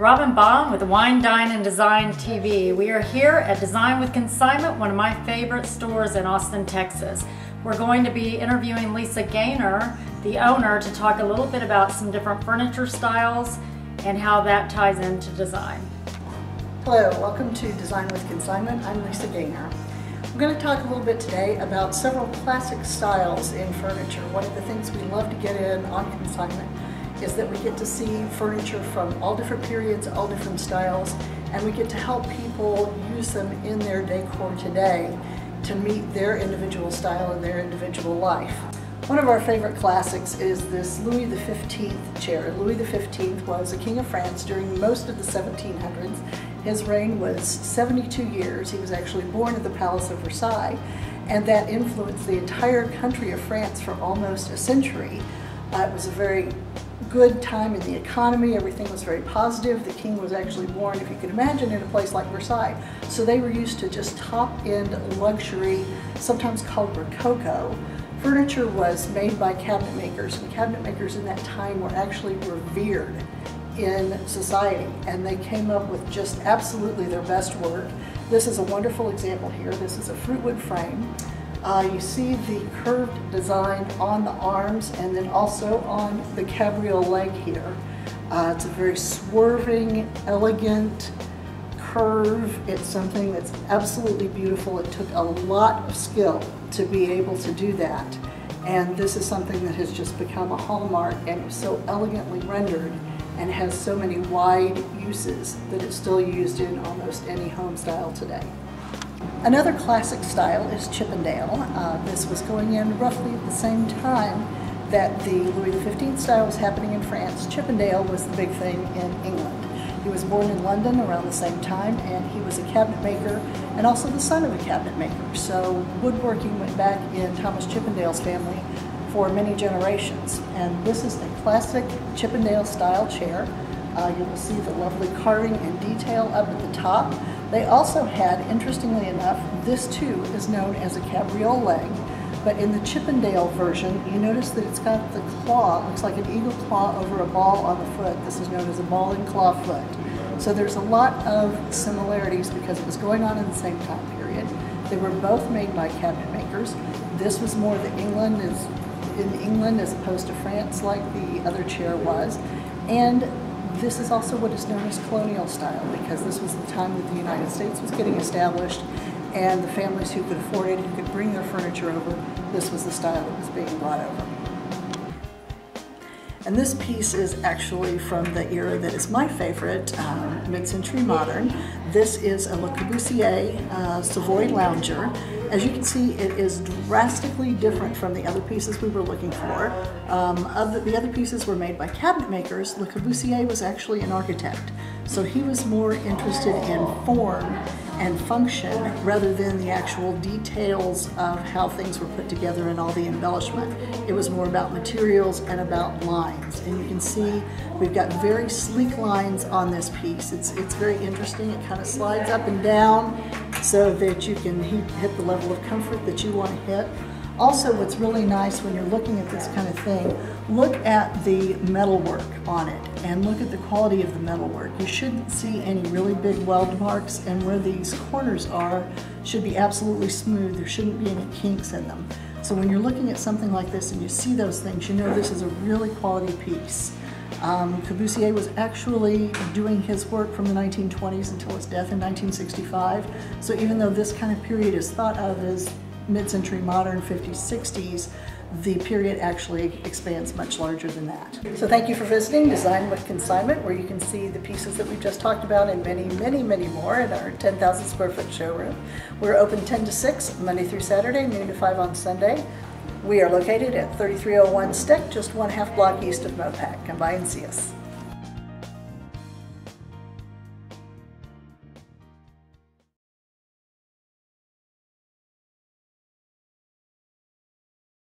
Robin Bond with Wine, Dine, and Design TV. We are here at Design with Consignment, one of my favorite stores in Austin, Texas. We're going to be interviewing Lisa Gaynor, the owner, to talk a little bit about some different furniture styles and how that ties into design. Hello, welcome to Design with Consignment. I'm Lisa Gaynor. We're going to talk a little bit today about several classic styles in furniture. One of the things we love to get in on consignment is that we get to see furniture from all different periods, all different styles, and we get to help people use them in their decor today to meet their individual style and their individual life. One of our favorite classics is this Louis XV chair. Louis XV was a king of France during most of the 1700s. His reign was 72 years. He was actually born at the Palace of Versailles, and that influenced the entire country of France for almost a century. Uh, it was a very good time in the economy. Everything was very positive. The king was actually born, if you can imagine, in a place like Versailles. So they were used to just top-end luxury, sometimes called rococo. Furniture was made by cabinet makers, and cabinet makers in that time were actually revered in society, and they came up with just absolutely their best work. This is a wonderful example here. This is a fruitwood frame. Uh, you see the curved design on the arms and then also on the cabriolet leg here. Uh, it's a very swerving, elegant curve. It's something that's absolutely beautiful. It took a lot of skill to be able to do that. And this is something that has just become a hallmark and so elegantly rendered and has so many wide uses that it's still used in almost any home style today. Another classic style is Chippendale. Uh, this was going in roughly at the same time that the Louis XV style was happening in France. Chippendale was the big thing in England. He was born in London around the same time and he was a cabinet maker and also the son of a cabinet maker. So woodworking went back in Thomas Chippendale's family for many generations. And this is a classic Chippendale style chair. Uh, you will see the lovely carving and detail up at the top. They also had, interestingly enough, this too is known as a cabriolet, leg, but in the Chippendale version, you notice that it's got the claw, looks like an eagle claw over a ball on the foot. This is known as a ball and claw foot. So there's a lot of similarities because it was going on in the same time period. They were both made by cabinet makers. This was more the England is in England as opposed to France like the other chair was. And this is also what is known as colonial style because this was the time that the United States was getting established and the families who could afford it, who could bring their furniture over, this was the style that was being brought over. And this piece is actually from the era that is my favorite, um, mid-century modern. This is a Le Corbusier uh, Savoy Lounger. As you can see, it is drastically different from the other pieces we were looking for. Um, other, the other pieces were made by cabinet makers. Le Corbusier was actually an architect. So he was more interested in form and function rather than the actual details of how things were put together and all the embellishment. It was more about materials and about lines. And you can see we've got very sleek lines on this piece. It's, it's very interesting. It kind of slides up and down so that you can hit the level of comfort that you want to hit. Also, what's really nice when you're looking at this kind of thing, look at the metalwork on it and look at the quality of the metalwork. You shouldn't see any really big weld marks and where these corners are should be absolutely smooth. There shouldn't be any kinks in them. So when you're looking at something like this and you see those things, you know this is a really quality piece. Um, Corbusier was actually doing his work from the 1920s until his death in 1965. So even though this kind of period is thought of as mid-century modern 50s, 60s, the period actually expands much larger than that. So thank you for visiting Design with Consignment, where you can see the pieces that we've just talked about and many, many, many more in our 10,000 square foot showroom. We're open 10 to 6, Monday through Saturday, noon to 5 on Sunday. We are located at 3301 Steck, just one half block east of Mopac. Come by and see us.